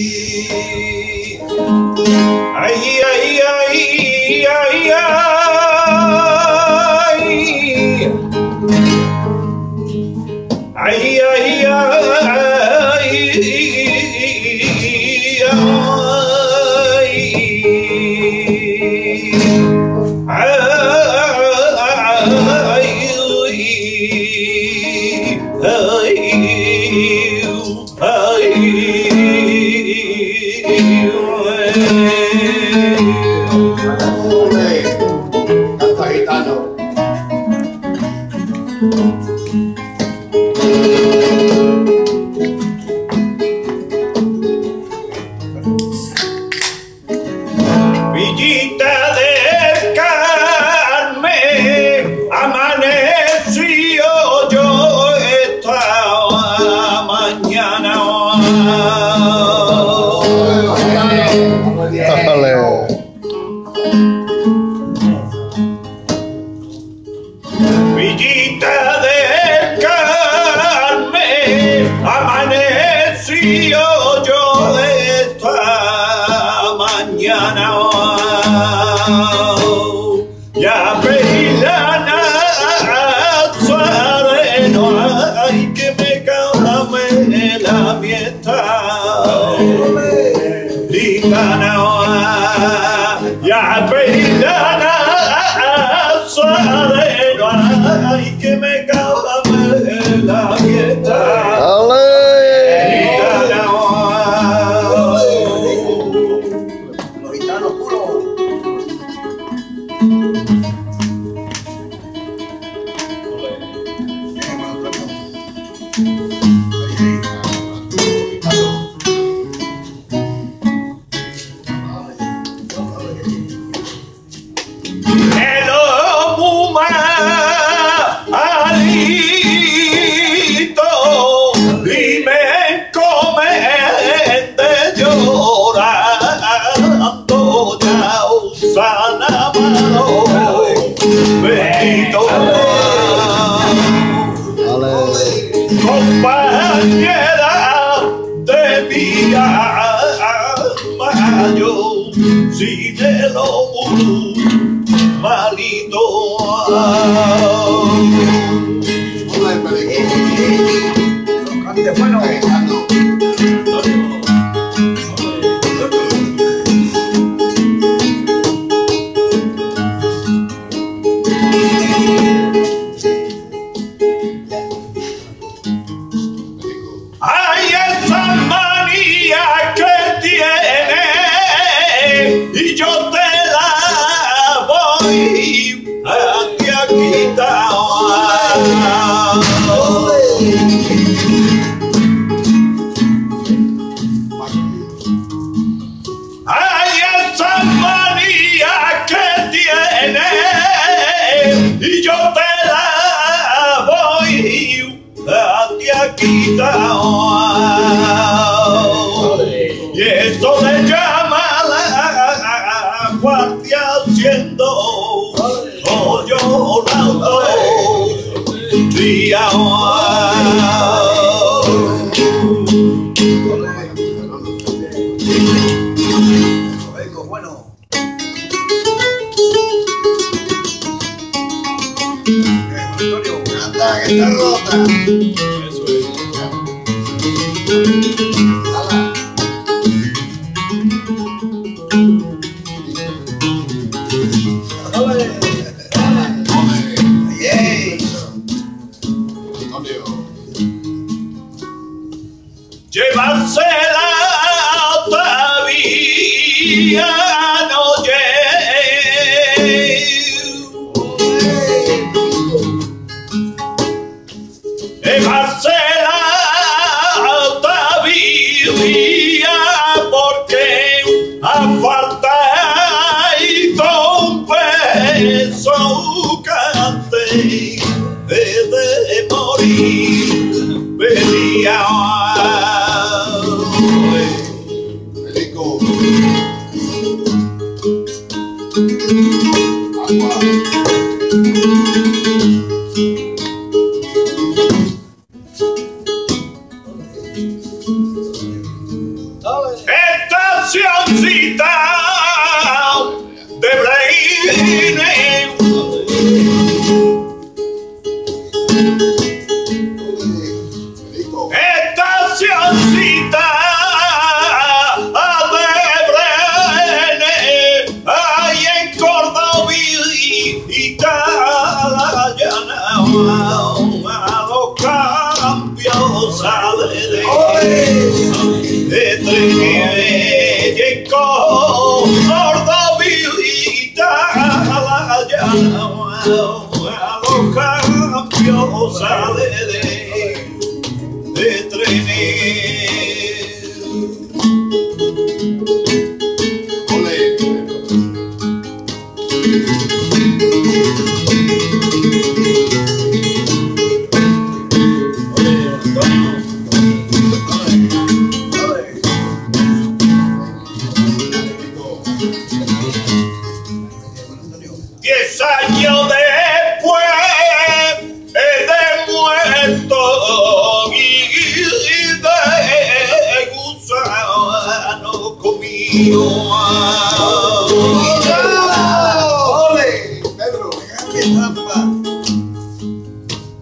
Ay, ay, ay, ay, ay. Ay, ay, Hombre, love. I yo si de lo malito. Hola, el periquito. Cante bueno. Yo te la voy a quitar. Ay, esa manía que tiene y yo te la voy a quitar. Guardia siendo oh, llorando día. Bueno. Antonio. Que está rota. penso cantei de morir vería Federico Agua a sale de de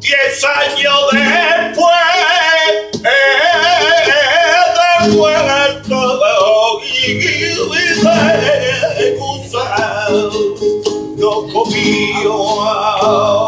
Diez años después de muerto y de gusano comido.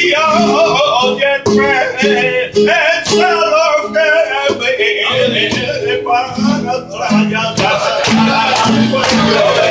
el día oye es lo que me para trayar ¡Ale!